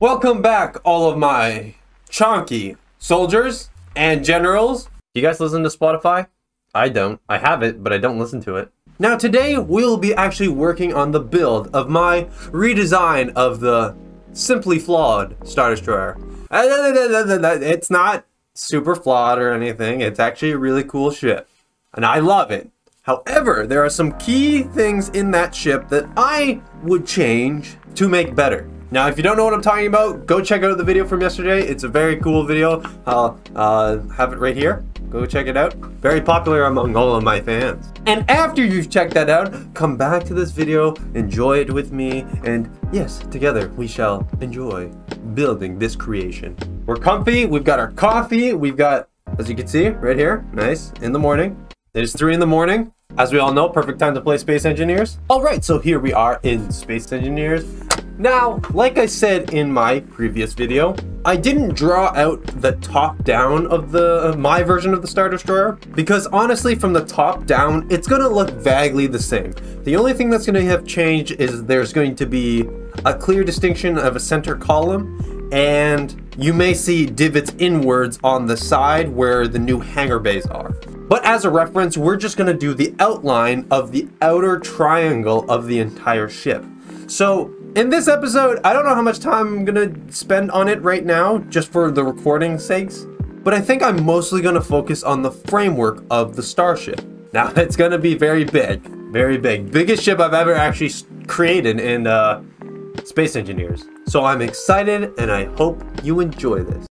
Welcome back, all of my chonky soldiers and generals. You guys listen to Spotify? I don't. I have it, but I don't listen to it. Now today, we'll be actually working on the build of my redesign of the Simply Flawed Star Destroyer. It's not super flawed or anything. It's actually a really cool ship. And I love it. However, there are some key things in that ship that I would change to make better. Now, if you don't know what I'm talking about, go check out the video from yesterday. It's a very cool video. I'll uh, have it right here. Go check it out. Very popular among all of my fans. And after you've checked that out, come back to this video, enjoy it with me, and yes, together we shall enjoy building this creation. We're comfy, we've got our coffee, we've got, as you can see, right here, nice, in the morning. It is 3 in the morning. As we all know, perfect time to play Space Engineers. Alright, so here we are in Space Engineers. Now, like I said in my previous video, I didn't draw out the top down of the uh, my version of the Star Destroyer because honestly from the top down it's gonna look vaguely the same. The only thing that's gonna have changed is there's going to be a clear distinction of a center column and you may see divots inwards on the side where the new hangar bays are. But as a reference, we're just gonna do the outline of the outer triangle of the entire ship. So in this episode, I don't know how much time I'm gonna spend on it right now, just for the recording sakes, but I think I'm mostly gonna focus on the framework of the starship. Now, it's gonna be very big, very big. Biggest ship I've ever actually created in uh, Space Engineers. So I'm excited and I hope you enjoy this.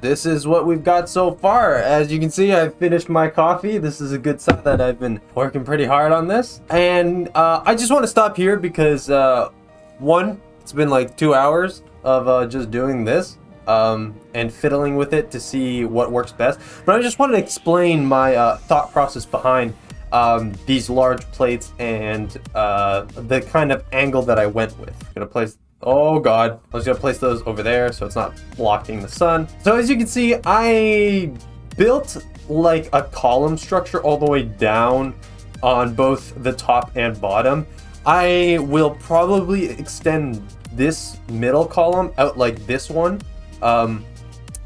This is what we've got so far. As you can see, I've finished my coffee. This is a good sign that I've been working pretty hard on this. And uh, I just want to stop here because, uh, one, it's been like two hours of uh, just doing this um, and fiddling with it to see what works best. But I just wanted to explain my uh, thought process behind um, these large plates and uh, the kind of angle that I went with. I'm gonna place Oh god, I was gonna place those over there so it's not blocking the sun. So as you can see, I built like a column structure all the way down on both the top and bottom. I will probably extend this middle column out like this one. Um,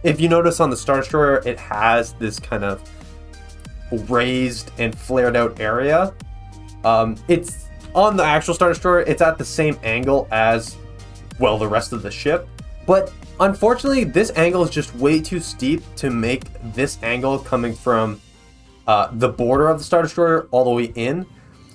if you notice on the Star Destroyer, it has this kind of raised and flared out area. Um, it's on the actual Star Destroyer, it's at the same angle as well, the rest of the ship. But unfortunately, this angle is just way too steep to make this angle coming from uh, the border of the Star Destroyer all the way in.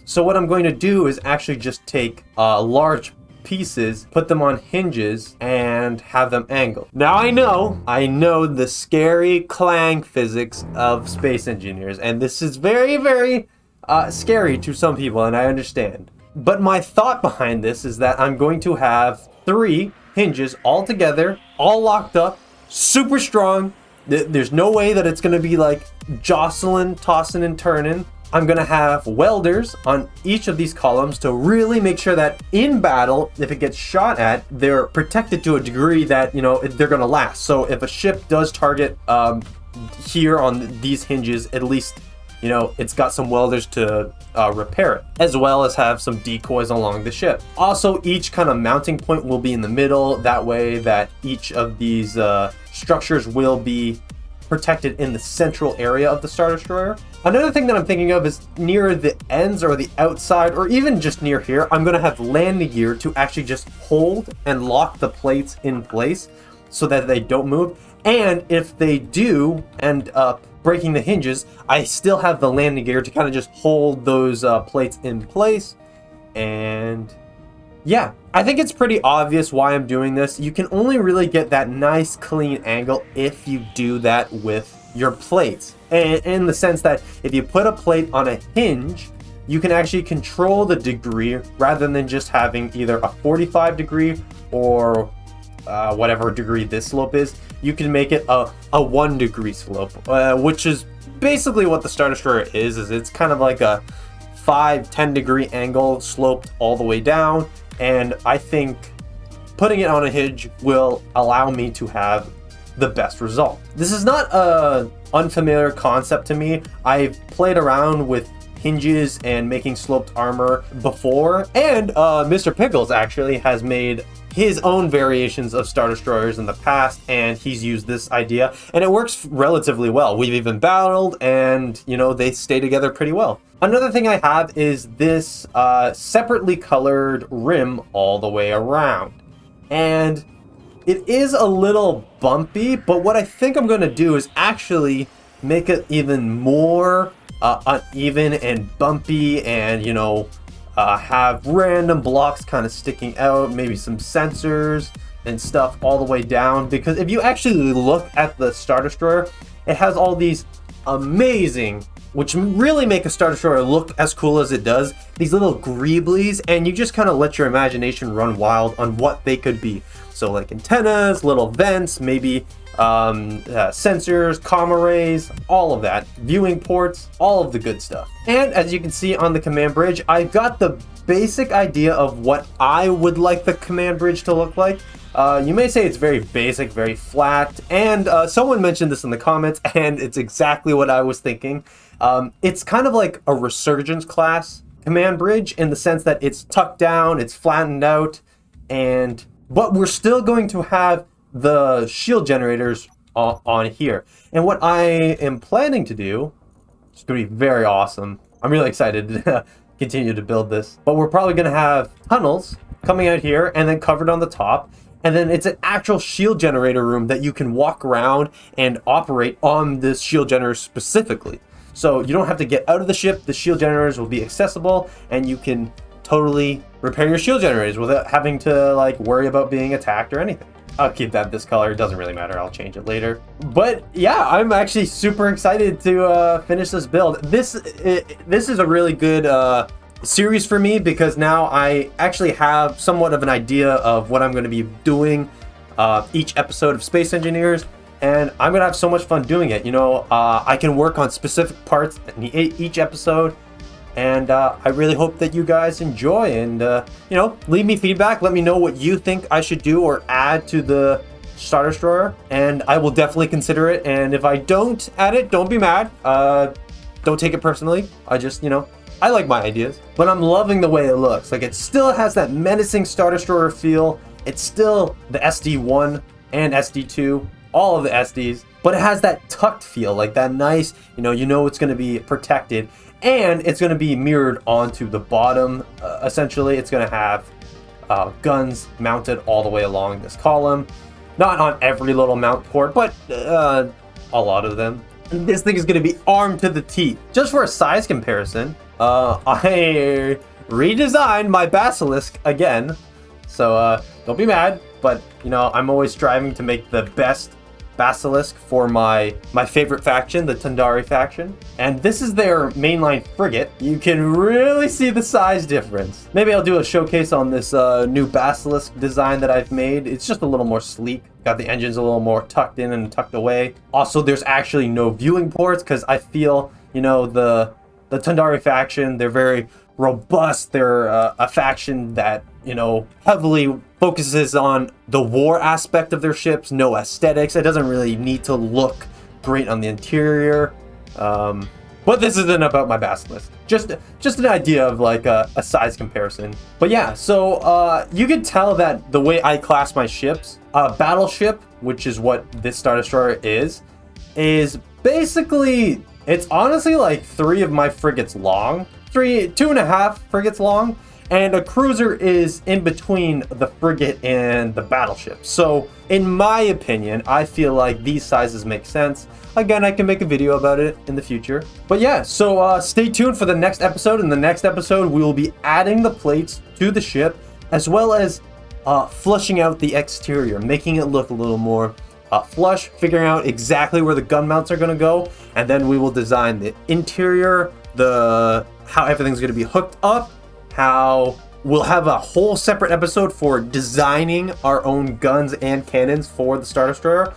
So what I'm going to do is actually just take uh, large pieces, put them on hinges, and have them angled. Now I know, I know the scary clang physics of space engineers, and this is very, very uh, scary to some people, and I understand. But my thought behind this is that I'm going to have three hinges all together, all locked up, super strong. There's no way that it's going to be like jostling, tossing, and turning. I'm going to have welders on each of these columns to really make sure that in battle, if it gets shot at, they're protected to a degree that, you know, they're going to last. So if a ship does target um, here on these hinges, at least you know, it's got some welders to uh, repair it, as well as have some decoys along the ship. Also, each kind of mounting point will be in the middle, that way that each of these uh, structures will be protected in the central area of the Star Destroyer. Another thing that I'm thinking of is near the ends or the outside, or even just near here, I'm gonna have landing gear to actually just hold and lock the plates in place so that they don't move. And if they do end up breaking the hinges, I still have the landing gear to kind of just hold those uh, plates in place. And yeah, I think it's pretty obvious why I'm doing this. You can only really get that nice clean angle if you do that with your plates. And in the sense that if you put a plate on a hinge, you can actually control the degree rather than just having either a 45 degree or uh, whatever degree this slope is, you can make it a, a one degree slope, uh, which is basically what the Star Destroyer is, is it's kind of like a 5, 10 degree angle sloped all the way down. And I think putting it on a hinge will allow me to have the best result. This is not a unfamiliar concept to me. I've played around with hinges and making sloped armor before, and uh, Mr. Pickles actually has made his own variations of Star Destroyers in the past, and he's used this idea, and it works relatively well. We've even battled, and, you know, they stay together pretty well. Another thing I have is this uh, separately colored rim all the way around. And it is a little bumpy, but what I think I'm going to do is actually make it even more uh, uneven and bumpy and, you know, uh, have random blocks kind of sticking out, maybe some sensors and stuff all the way down. Because if you actually look at the Star Destroyer, it has all these amazing, which really make a Star Destroyer look as cool as it does, these little greeblies, and you just kind of let your imagination run wild on what they could be. So like antennas, little vents, maybe um, uh, sensors, comm arrays, all of that, viewing ports, all of the good stuff. And as you can see on the command bridge, I've got the basic idea of what I would like the command bridge to look like. Uh, you may say it's very basic, very flat, and uh, someone mentioned this in the comments, and it's exactly what I was thinking. Um, it's kind of like a Resurgent class command bridge in the sense that it's tucked down, it's flattened out, and but we're still going to have the shield generators on here. And what I am planning to do, it's going to be very awesome. I'm really excited to continue to build this. But we're probably going to have tunnels coming out here and then covered on the top. And then it's an actual shield generator room that you can walk around and operate on this shield generator specifically. So you don't have to get out of the ship. The shield generators will be accessible and you can totally repair your shield generators without having to like worry about being attacked or anything. I'll keep that this color. It doesn't really matter. I'll change it later. But yeah, I'm actually super excited to uh, finish this build. This it, this is a really good uh, series for me because now I actually have somewhat of an idea of what I'm going to be doing uh, each episode of Space Engineers. And I'm going to have so much fun doing it. You know, uh, I can work on specific parts in each episode and uh, I really hope that you guys enjoy and, uh, you know, leave me feedback. Let me know what you think I should do or add to the Star Destroyer. And I will definitely consider it. And if I don't add it, don't be mad. Uh, don't take it personally. I just, you know, I like my ideas. But I'm loving the way it looks. Like, it still has that menacing Star Destroyer feel. It's still the SD1 and SD2, all of the SDs. But it has that tucked feel, like that nice, you know, you know it's going to be protected and it's going to be mirrored onto the bottom. Uh, essentially, it's going to have uh, guns mounted all the way along this column. Not on every little mount port, but uh, a lot of them. This thing is going to be armed to the teeth. Just for a size comparison, uh, I redesigned my Basilisk again. So uh, don't be mad, but you know, I'm always striving to make the best Basilisk for my, my favorite faction, the Tundari faction. And this is their mainline frigate. You can really see the size difference. Maybe I'll do a showcase on this uh, new Basilisk design that I've made. It's just a little more sleek. Got the engines a little more tucked in and tucked away. Also, there's actually no viewing ports because I feel, you know, the, the Tundari faction, they're very robust. They're uh, a faction that, you know, heavily focuses on the war aspect of their ships, no aesthetics. It doesn't really need to look great on the interior. Um, but this isn't about my Basilisk. Just just an idea of like a, a size comparison. But yeah, so uh, you can tell that the way I class my ships, a battleship, which is what this Star Destroyer is, is basically, it's honestly like three of my frigates long. Three, two and a half frigates long. And a cruiser is in between the frigate and the battleship. So, in my opinion, I feel like these sizes make sense. Again, I can make a video about it in the future. But yeah, so uh, stay tuned for the next episode. In the next episode, we will be adding the plates to the ship, as well as uh, flushing out the exterior, making it look a little more uh, flush, figuring out exactly where the gun mounts are going to go, and then we will design the interior, the how everything's going to be hooked up, how we'll have a whole separate episode for designing our own guns and cannons for the Star Destroyer,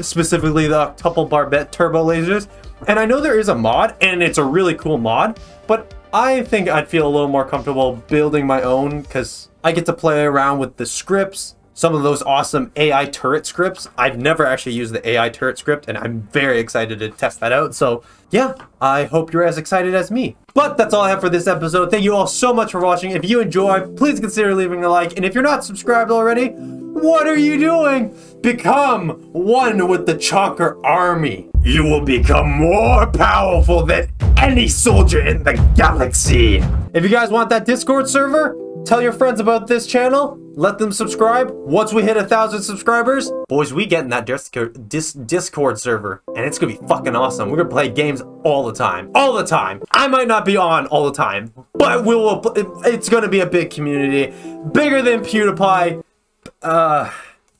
specifically the octuple barbette turbo lasers. And I know there is a mod, and it's a really cool mod, but I think I'd feel a little more comfortable building my own because I get to play around with the scripts, some of those awesome AI turret scripts. I've never actually used the AI turret script, and I'm very excited to test that out. So yeah, I hope you're as excited as me. But that's all I have for this episode. Thank you all so much for watching. If you enjoy, please consider leaving a like. And if you're not subscribed already, what are you doing? Become one with the Chonker army. You will become more powerful than any soldier in the galaxy. If you guys want that Discord server, Tell your friends about this channel. Let them subscribe. Once we hit a thousand subscribers, boys, we get in that Discord, dis Discord server, and it's gonna be fucking awesome. We're gonna play games all the time, all the time. I might not be on all the time, but we will. It's gonna be a big community, bigger than PewDiePie. Uh,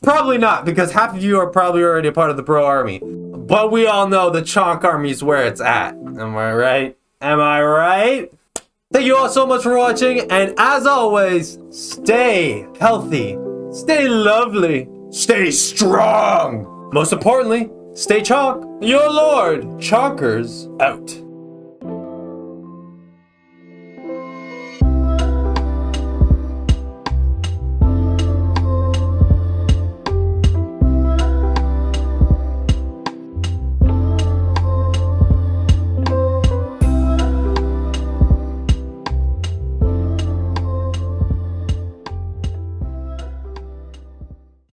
probably not, because half of you are probably already a part of the Bro Army. But we all know the Chonk Army is where it's at. Am I right? Am I right? Thank you all so much for watching, and as always, stay healthy, stay lovely, stay strong. Most importantly, stay chonk. Your Lord, Chonkers out.